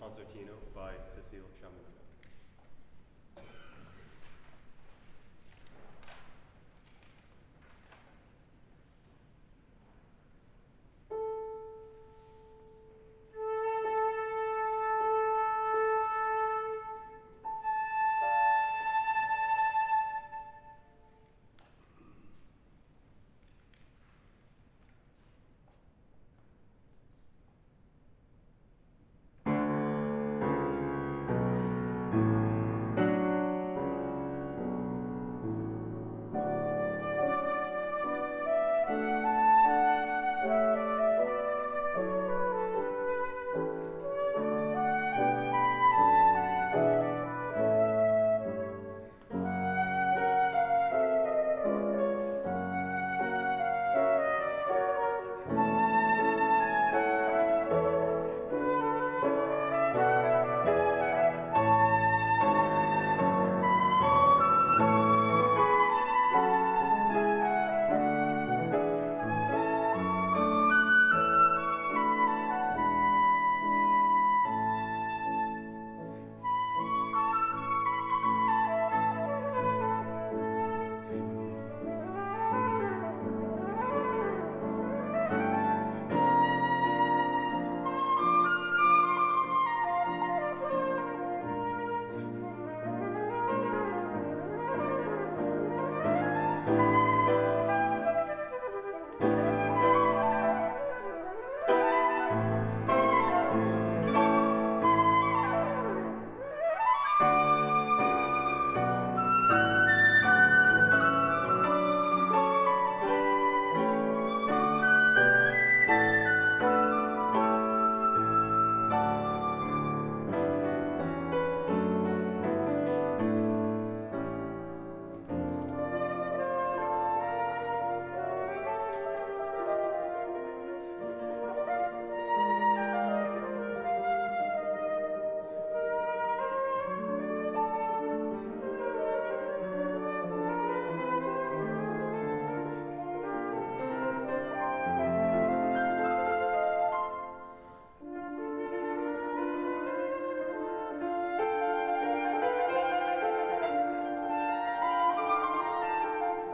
Concertino by Cecile Chamoun.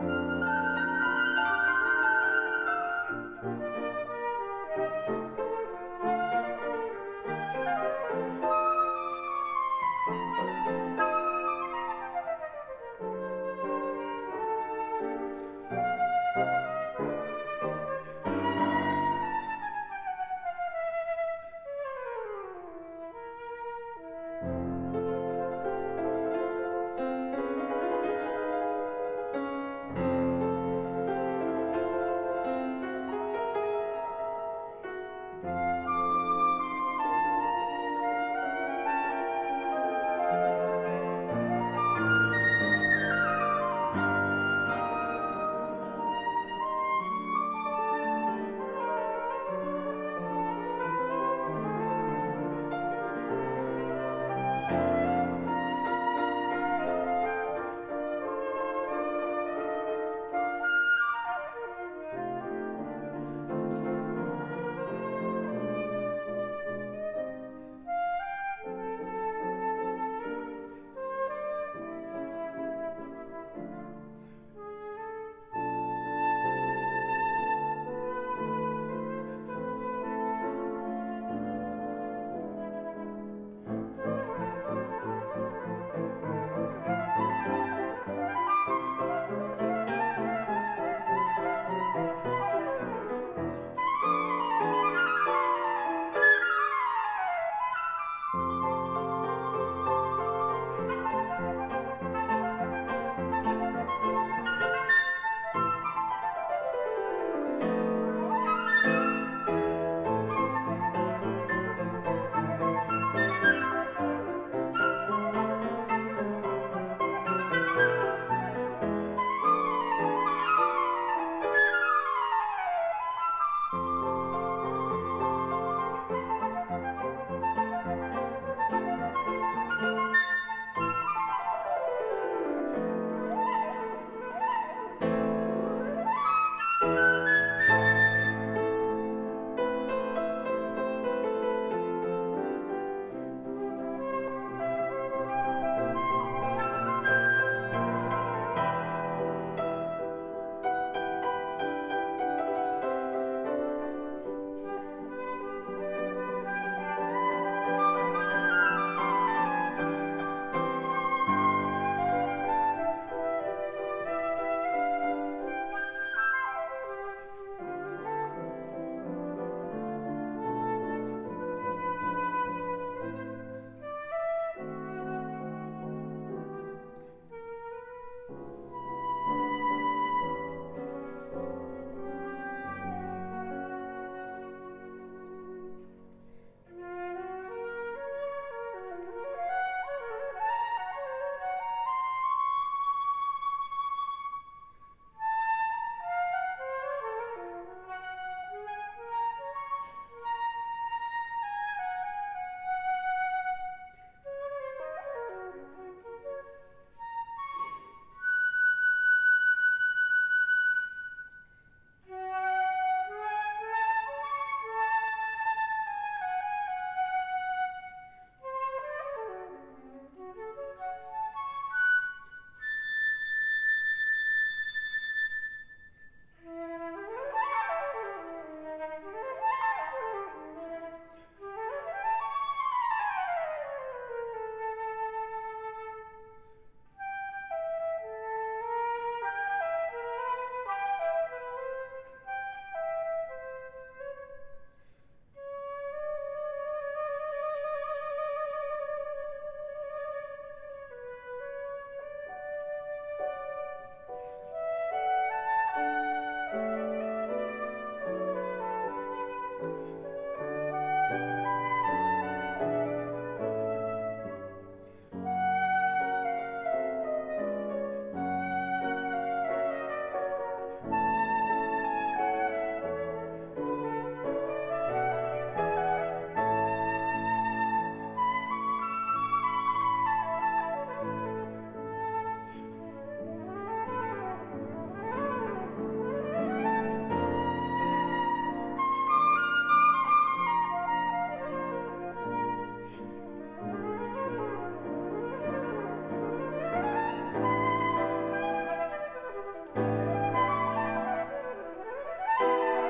Bye.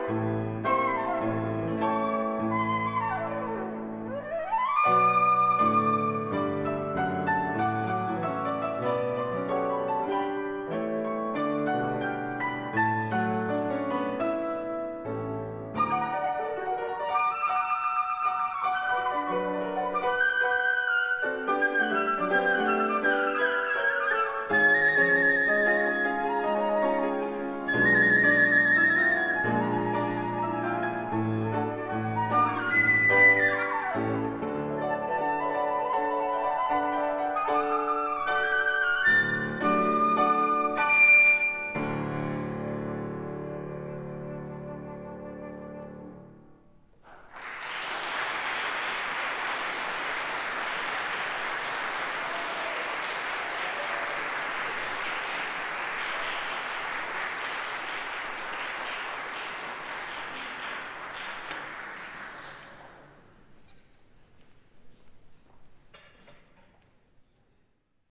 Música